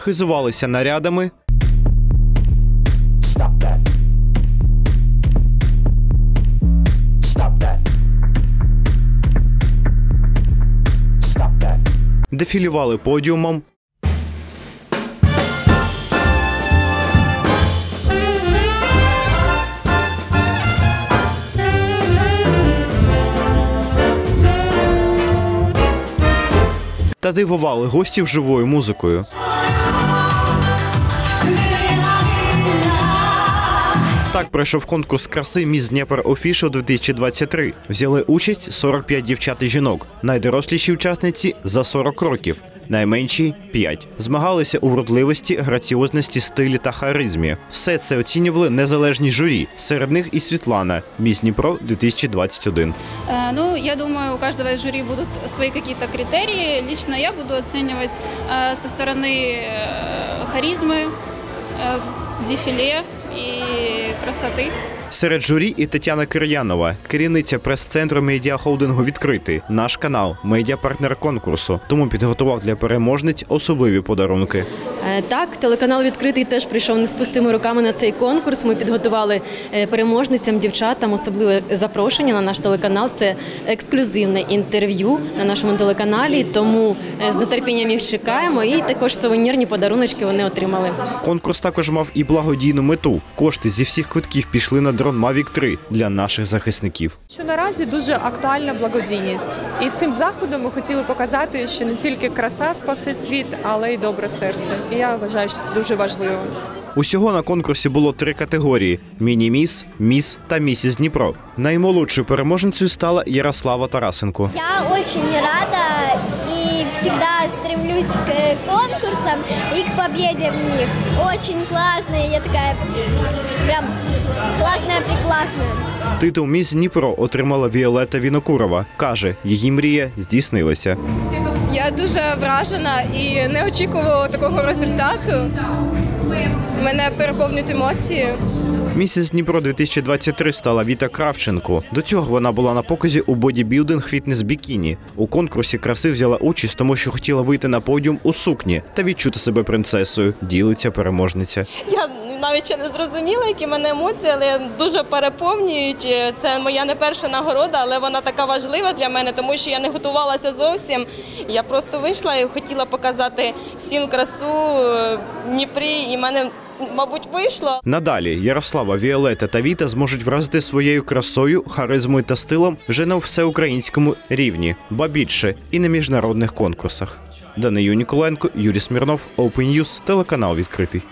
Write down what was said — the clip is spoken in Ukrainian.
хизувалися нарядами, Stop that. Stop that. Stop that. дефілювали подіумом, та дивували гостів живою музикою. Так пройшов конкурс краси Міс Дніпр Official 2023. Взяли участь 45 дівчат і жінок. Найдоросліші учасниці за 40 років, найменші 5. Змагалися у вродливості, граціозності, стилі та харизмі. Все це оцінювали незалежні журі. Серед них і Світлана, Міс Дніпро 2021. Э, Ну, я думаю, у каждого из жюри будут свои какие-то критерии. Лично я буду оценивать э, со стороны э, харизмы, э, дефиле и красоты. Серед журі і Тетяна Кир'янова, керівниця прес-центру медіахолдингу відкритий. Наш канал, медіапартнер конкурсу. Тому підготував для переможниць особливі подарунки. Е, Так, телеканал відкритий теж прийшов не з пустими руками на цей конкурс. Ми підготували е, переможницям, дівчатам особливе запрошення на наш телеканал. Це ексклюзивне інтерв'ю на нашому телеканалі. Тому е, з нетерпінням їх чекаємо. І також сувенірні подаруночки вони отримали. Конкурс також мав і благодійну мету. Кошти зі всіх квитків пішли на дрон Mavic 3 для наших захисників. Що наразі дуже актуальна благодійність, і цим заходом ми хотіли показати, що не тільки краса спасе світ, але й добре серце. І я вважаю, що це дуже важливо. Усього на конкурсі було три категорії: міні-міс, міс та місіс Дніпро. Наймолодшою переможницею стала Ярослава Тарасенко. Я очень рада и всегда стремлюсь к э, конкурсам и к победе в них. Очень классные, я такая прям классная-преклассная. Титул Міс Дніпро отримала Віолета Вінокурова. Каже, її мрія здійснилася. Я дуже вражена і не очікувала такого результату. Мене переповнюють емоції. Місіс Дніпро 2023 стала Віта Кравченко. До цього вона була на показі у бодібілдинг фітнес бікіні. У конкурсі краси взяла участь, тому що хотіла вийти на подіум у сукні та відчути себе принцесою. Ділиться переможниця. Я навіть ще не зрозуміла, які мене емоції, але дуже переповнюють. Це моя не перша нагорода, але вона така важлива для мене, тому що я не готувалася зовсім. Я просто вийшла і хотіла показати всім красу е, Дніпрі, і мене, мабуть, вийшло. Надалі Ярослава, Віолета та Віта зможуть вразити своєю красою, харизмою та стилом вже на всеукраїнському рівні, ба більше і на міжнародних конкурсах. Данию Ніколенко, Юрій Смірнов, Open News, телеканал відкритий.